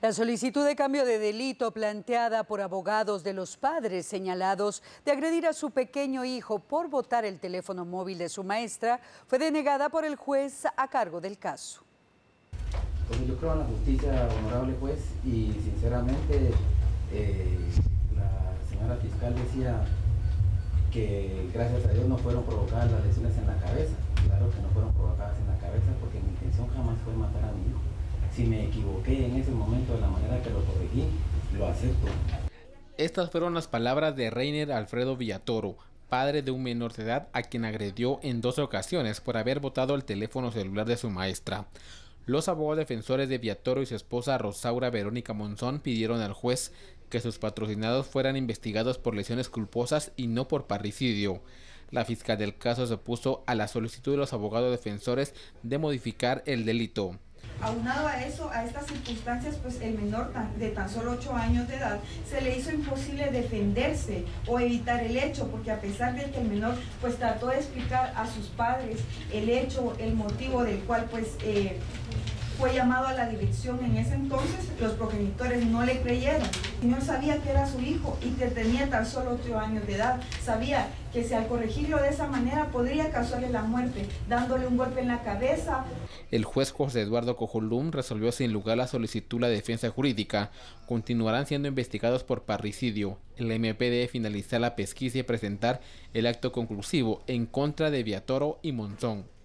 La solicitud de cambio de delito planteada por abogados de los padres señalados de agredir a su pequeño hijo por botar el teléfono móvil de su maestra fue denegada por el juez a cargo del caso. Pues yo creo en la justicia, honorable juez, y sinceramente eh, la señora fiscal decía que gracias a Dios no fueron provocadas las lesiones en la cabeza. Claro que no fueron provocadas en la cabeza porque mi intención jamás fue matar a mi hijo si me equivoqué en ese momento de la manera que lo corregí, lo acepto. Estas fueron las palabras de Reiner Alfredo Villatoro, padre de un menor de edad a quien agredió en dos ocasiones por haber botado el teléfono celular de su maestra. Los abogados defensores de Villatoro y su esposa Rosaura Verónica Monzón pidieron al juez que sus patrocinados fueran investigados por lesiones culposas y no por parricidio. La fiscal del caso se opuso a la solicitud de los abogados defensores de modificar el delito. Aunado a eso, a estas circunstancias, pues el menor de tan solo 8 años de edad se le hizo imposible defenderse o evitar el hecho, porque a pesar de que el menor pues trató de explicar a sus padres el hecho, el motivo del cual pues eh, fue llamado a la dirección en ese entonces, los progenitores no le creyeron. El señor sabía que era su hijo y que tenía tan solo 8 años de edad. Sabía que si al corregirlo de esa manera podría causarle la muerte, dándole un golpe en la cabeza. El juez José Eduardo Cojolum resolvió sin lugar la solicitud de defensa jurídica. Continuarán siendo investigados por parricidio. El MP debe la pesquisa y presentar el acto conclusivo en contra de Viatoro y Monzón.